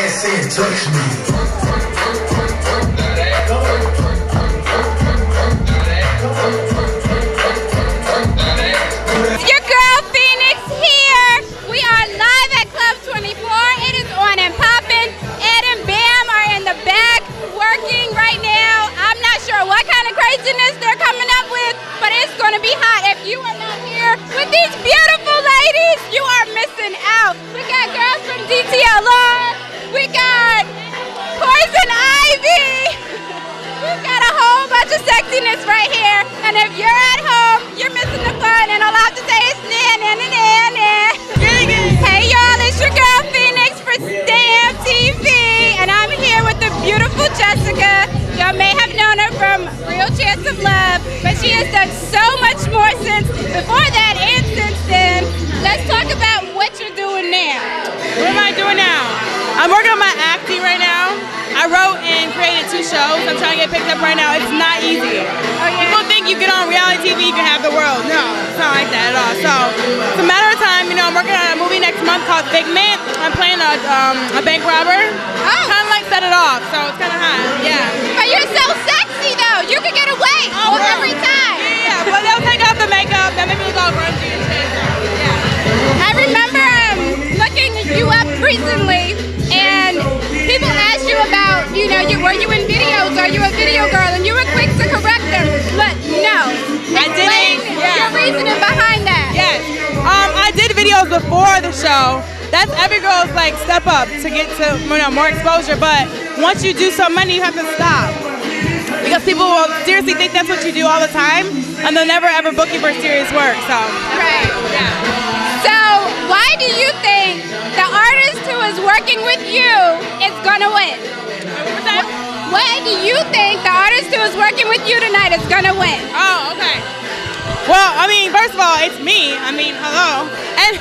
ass says touch me. Here. And if you're at home, you're missing the fun. And all I have to say is nah, nah, nah, nah, nah. Hey, y'all, it's your girl Phoenix for Stamp TV. And I'm here with the beautiful Jessica. Y'all may have known her from Real Chance of Love, but she has done so much more since before that and since then. Let's talk about what you're doing now. What am I doing now? I'm working on my acting right now. I wrote and created two shows. I'm trying to get picked up right now. It's not TV, you can have the world. No, it's not like that at all. So it's a matter of time. You know, I'm working on a movie next month called Big Figment. I'm playing a, um, a bank robber. Oh. Kind of like set it off, so it's kind of hot. Yeah. But you're so sexy though. You could get away Oh, girl. every time. Yeah, yeah. But they'll take off the makeup. Make me look all grungy and shit. So, yeah. I remember um, looking you up recently, and people asked you about, you know, you, were you in videos? Are you a video girl? And you were quick to correct them. But no. I Explain didn't, yeah. your reasoning behind that. Yes. Um, I did videos before the show. That's every girl's like step up to get to you know, more exposure. But once you do so many, you have to stop. Because people will seriously think that's what you do all the time, and they'll never ever book you for serious work. So, Right. yeah. So why do you think the artist who is working with you is gonna win? Why do you think the artist who is working with you tonight is gonna win? Oh, okay. Well, I mean, first of all, it's me. I mean, hello. And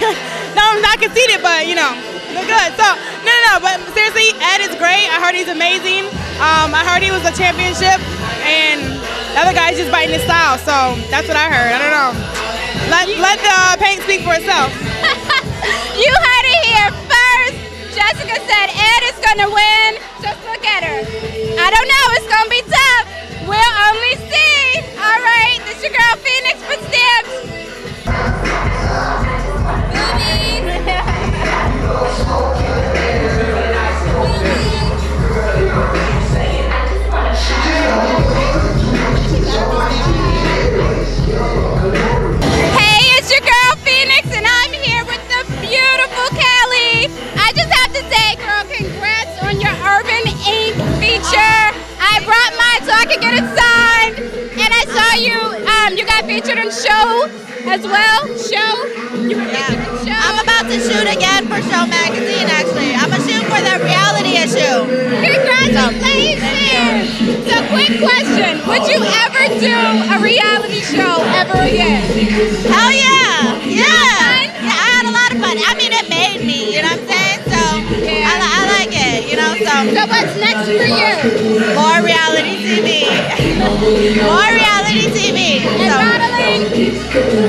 no, I'm not conceited, but you know, look good. So, no, no, no. But seriously, Ed is great. I heard he's amazing. Um, I heard he was a championship, and the other guy's just biting his style. So that's what I heard. I don't know. Let let the uh, paint speak for itself. you heard it here first. Jessica said Ed is gonna win. Just look at her. I don't know. It's gonna be tough. We'll about to shoot again for Show Magazine, actually. I'm going to shoot for the reality issue. Congratulations! So, quick question: Would you ever do a reality show ever again? Hell yeah! Yeah! Yeah, I had a lot of fun. I mean, it made me, you know what I'm saying? So, Yeah. I, I like it, you know? So, So, what's next for you? more reality TV. more reality TV. And So, modeling?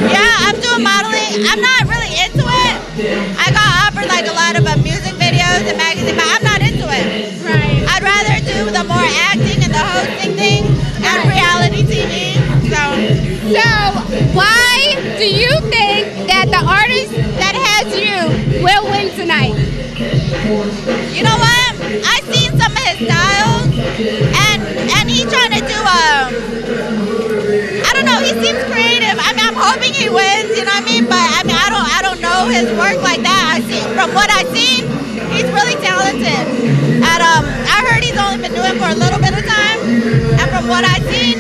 yeah, I'm doing modeling. I'm not really into lot of uh, music videos and magazines, but I'm not into it. Right. I'd rather do the more acting and the hosting thing and reality TV. So, So, why do you think that the artist that has you will win tonight? you know what? I've seen some of his styles, and and he's trying to do a. I don't know. He seems creative. I mean, I'm hoping he wins. You know what I mean? But I mean, I don't I don't know his work from what I've seen, he's really talented. And um, I heard he's only been doing it for a little bit of time, and from what I've seen,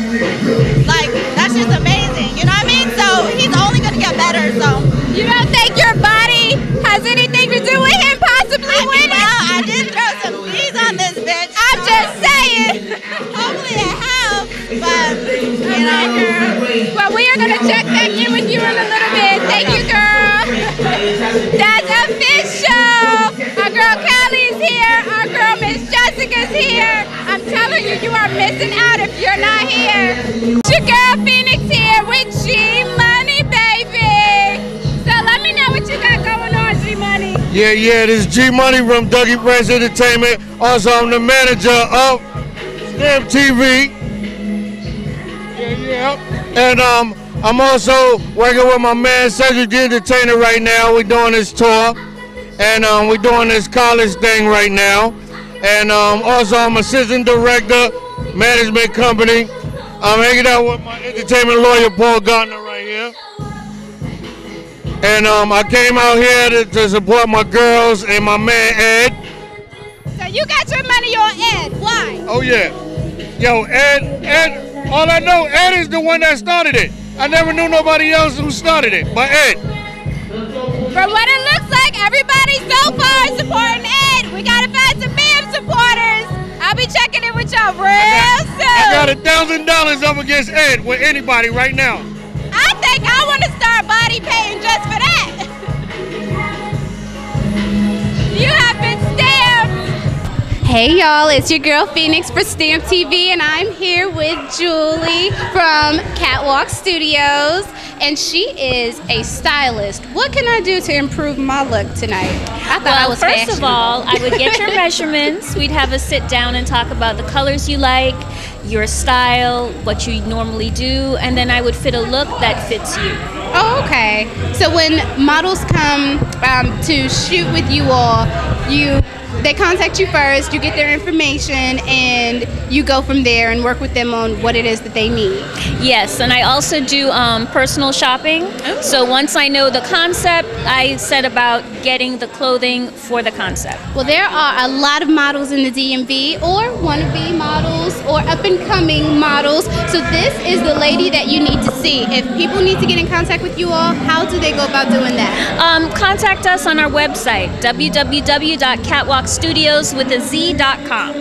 like that's just amazing. You know what I mean? So he's only gonna get better. So. You don't think your body has anything to do with him possibly I mean, winning? well, I did throw some bees on this bitch. I'm just saying. Hopefully it helps, but you know. Well, we are going to check back in with you in a little bit. Thank you, girl. Here. Our girl Miss Jessica's here. I'm telling you, you are missing out if you're not here. It's your girl Phoenix here with G Money, baby. So let me know what you got going on, G Money. Yeah, yeah, this is G Money from Dougie Fresh Entertainment. Also, I'm the manager of Stamp TV. Yeah, yeah. And um, I'm also working with my man Cedric the Entertainer right now. We're doing this tour. And um, we're doing this college thing right now. And um, also, I'm assistant director, management company. I'm hanging out with my entertainment lawyer, Paul Gardner, right here. And um, I came out here to, to support my girls and my man Ed. So you got your money on Ed. Why? Oh yeah, yo Ed, Ed. All I know, Ed is the one that started it. I never knew nobody else who started it, but Ed. From what it looks like, everybody so far is supporting Ed. We gotta find some BAM supporters. I'll be checking in with y'all real soon. I got a thousand dollars up against Ed with anybody right now. I think I want to start body painting just for that. you have been. Hey y'all, it's your girl Phoenix for Stamp TV, and I'm here with Julie from Catwalk Studios, and she is a stylist. What can I do to improve my look tonight? I thought I Well, was first of all, I would get your measurements. We'd have a sit down and talk about the colors you like, your style, what you normally do, and then I would fit a look that fits you. Oh, okay. So when models come um, to shoot with you all, you they contact you first, you get their information, and you go from there and work with them on what it is that they need. Yes, and I also do um, personal shopping. So once I know the concept, I set about getting the clothing for the concept. Well, there are a lot of models in the DMV, or wannabe models, or up and coming models. So this is the lady that you need to see. If people need to get in contact with you all, how do they go about doing that? Um, contact us on our website, www.catwalkstudioswithaz.com.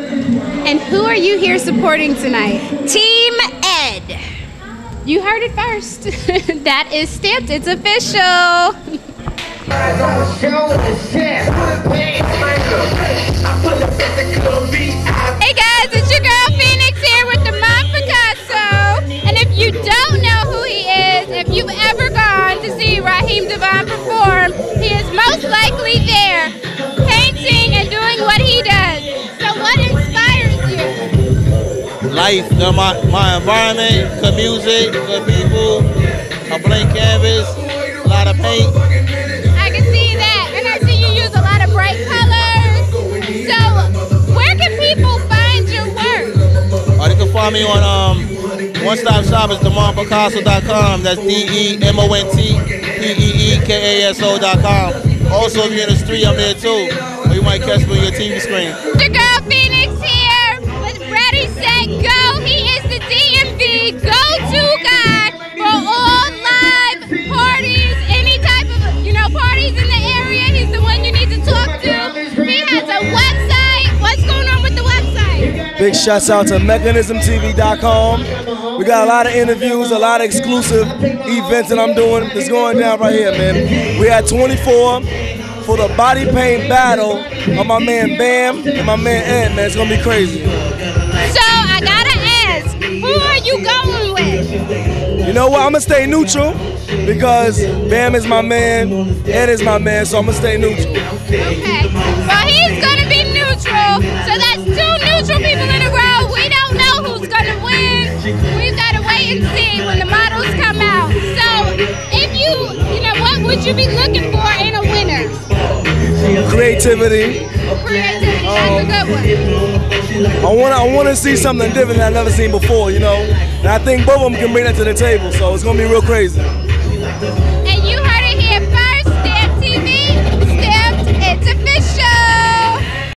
And who are you here supporting tonight? Team Ed. You heard it first. that is stamped. It's official. You? life, my, my environment, good music, good people, a blank canvas, a lot of paint. I can see that, and I see you use a lot of bright colors. So, where can people find your work? Or they can find me on um, One Stop Shop is DemonPicasso.com. That's D-E-M-O-N-T-P-E-E-K-A-S-O.com. Also, if you're in the street, I'm there too. Or you might catch me on your TV screen. Guy for all live parties, any type of, you know, parties in the area. He's the one you need to talk to. He has a website. What's going on with the website? Big shouts out to mechanismtv.com. We got a lot of interviews, a lot of exclusive events that I'm doing. It's going down right here, man. We had 24 for the body paint battle of my man Bam and my man Ed, man. It's gonna be crazy. So, I ask, who are you going with? You know what? I'm gonna stay neutral because Bam is my man, Ed is my man, so I'm gonna stay neutral. Okay. Well, he's gonna be neutral, so that's two neutral people in a row. We don't know who's gonna win. We've gotta wait and see when the models come out. So, if you, you know, what would you be looking for in a winner? Creativity. I want I want to see something different that I've never seen before, you know. And I think both of them can bring that to the table, so it's gonna be real crazy.